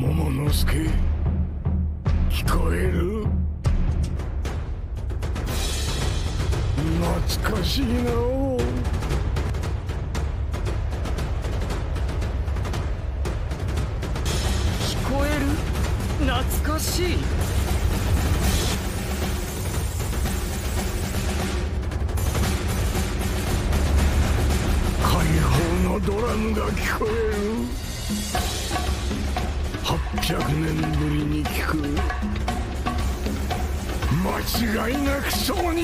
桃之助聞こえる？懐かしいな。お聞こえる？懐かしい。解放のドラムが聞こえる100年ぶりに聞く。間違いなくそうに